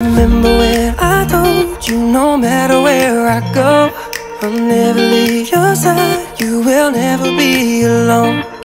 Remember when I told you no matter where I go I'll never leave your side, you will never be alone.